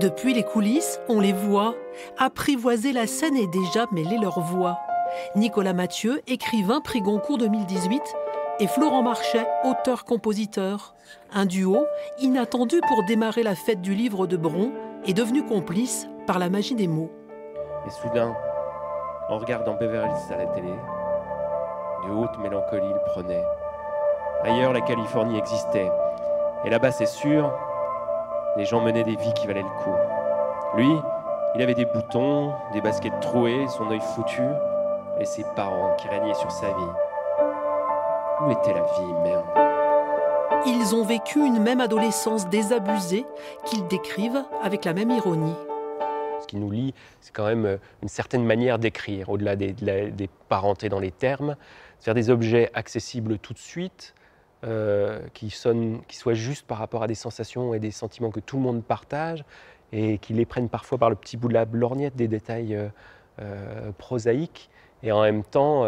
Depuis les coulisses, on les voit. Apprivoiser la scène et déjà mêler leur voix. Nicolas Mathieu, écrivain prix Goncourt 2018, et Florent Marchais, auteur-compositeur. Un duo inattendu pour démarrer la fête du livre de Bron et devenu complice par la magie des mots. Et soudain, en regardant Beverly Hills à la télé, de haute mélancolie le prenait. Ailleurs, la Californie existait. Et là-bas, c'est sûr, les gens menaient des vies qui valaient le coup. Lui, il avait des boutons, des baskets trouées, son œil foutu, et ses parents qui régnaient sur sa vie. Où était la vie, merde? Ils ont vécu une même adolescence désabusée qu'ils décrivent avec la même ironie. Ce qui nous lie, c'est quand même euh, une certaine manière d'écrire, au-delà des, des, parentés dans les termes, faire des objets accessibles tout de suite, euh, qui, sonnent, qui soient justes par rapport à des sensations et des sentiments que tout le monde partage, et qui les prennent parfois par le petit bout de la lorgnette des détails euh, prosaïques, et en même temps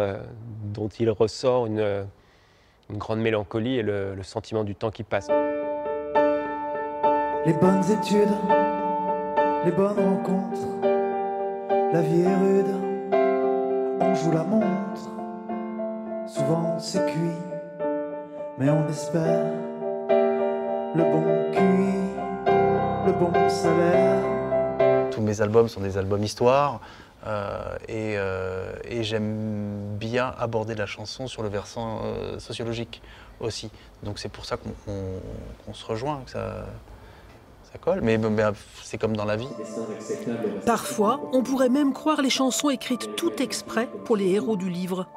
dont il ressort une, grande mélancolie et le, sentiment du temps qui passe. Les bonnes études, les bonnes rencontres, la vie est rude, on joue la montre, souvent mais on espère le bon cuit, le bon salaire. Tous mes albums sont des albums histoire. Euh, et, euh, et j'aime bien aborder la chanson sur le versant euh, sociologique aussi. Donc c'est pour ça qu'on se rejoint, Mais, mais c'est comme dans la vie. Parfois, on pourrait même croire les chansons écrites tout exprès pour les héros du livre.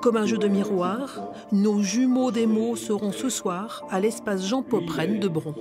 Comme un jeu de miroir, nos jumeaux des mots seront ce soir à l'espace Jean Popren de Bron.